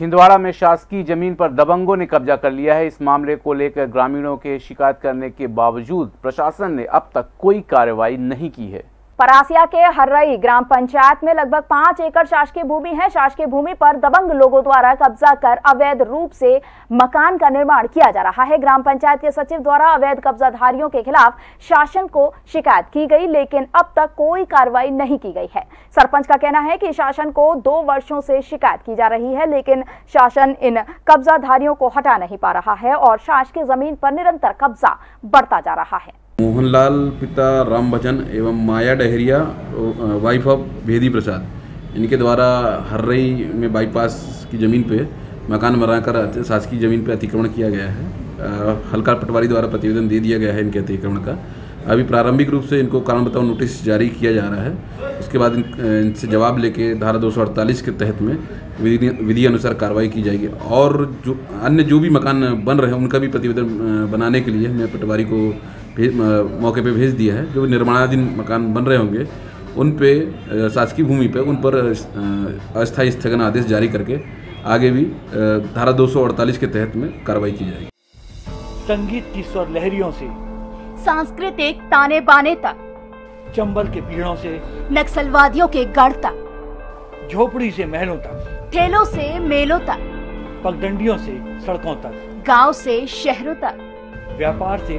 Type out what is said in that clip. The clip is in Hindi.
छिंदवाड़ा में शासकीय ज़मीन पर दबंगों ने कब्जा कर लिया है। इस मामले को लेकर ग्रामीणों के शिकायत करने के बावजूद प्रशासन ने अब तक कोई कार्रवाई नहीं की है। परासिया के हर्रई ग्राम पंचायत में लगभग पाँच एकड़ शासकीय भूमि है। शासकीय भूमि पर दबंग लोगों द्वारा कब्जा कर अवैध रूप से मकान का निर्माण किया जा रहा है। ग्राम पंचायत के सचिव द्वारा अवैध कब्जाधारियों के खिलाफ शासन को शिकायत की गई, लेकिन अब तक कोई कार्रवाई नहीं की गई है। सरपंच का कहना है कि शासन को दो वर्षों से शिकायत की जा रही है, लेकिन शासन इन कब्जाधारियों को हटा नहीं पा रहा है और शासकीय ज़मीन पर निरंतर कब्जा बढ़ता जा रहा है। मोहनलाल पिता राम भजन एवं माया डहरिया वाइफ ऑफ़ भेदी प्रसाद। इनके द्वारा हर्रई में बाईपास की ज़मीन पे मकान बनाकर शासकीय ज़मीन पे अतिक्रमण किया गया है। हल्का पटवारी द्वारा प्रतिवेदन दे दिया गया है इनके अतिक्रमण का। अभी प्रारंभिक रूप से इनको कारण बताओ नोटिस जारी किया जा रहा है। उसके बाद इन, इनसे जवाब लेके धारा दो सौ अड़तालीस के तहत में विधि विधि अनुसार कार्रवाई की जाएगी। और जो अन्य जो भी मकान बन रहे हैं उनका भी प्रतिवेदन बनाने के लिए मैं पटवारी को मौके पे भेज दिया है जो निर्माणाधीन मकान बन रहे होंगे उन पे शासकीय भूमि पे उन पर अस्थायी स्थगन आदेश जारी करके आगे भी धारा 248 के तहत में कार्रवाई की जाएगी। संगीत की स्वर लहरियों से सांस्कृतिक ताने बाने तक चंबल के पीड़ों से नक्सलवादियों के गढ़ तक झोपड़ी से महलों तक ठेलों से मेलों तक पगडंडियों से सड़कों तक गाँव से शहरों तक व्यापार से